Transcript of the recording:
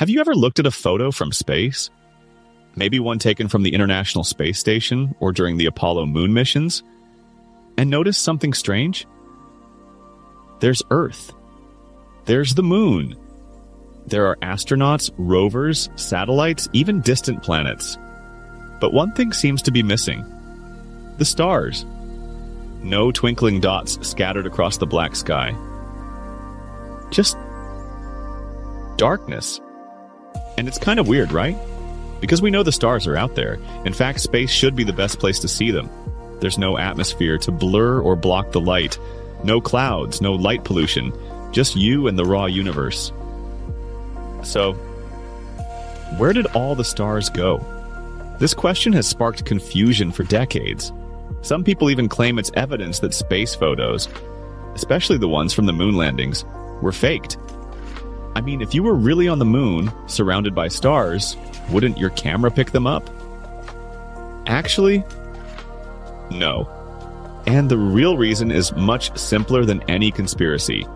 Have you ever looked at a photo from space? Maybe one taken from the International Space Station or during the Apollo moon missions? And noticed something strange? There's Earth. There's the moon. There are astronauts, rovers, satellites, even distant planets. But one thing seems to be missing the stars. No twinkling dots scattered across the black sky. Just darkness. And it's kind of weird, right? Because we know the stars are out there. In fact, space should be the best place to see them. There's no atmosphere to blur or block the light, no clouds, no light pollution, just you and the raw universe. So, where did all the stars go? This question has sparked confusion for decades. Some people even claim it's evidence that space photos, especially the ones from the moon landings, were faked. I mean, if you were really on the moon, surrounded by stars, wouldn't your camera pick them up? Actually, no. And the real reason is much simpler than any conspiracy.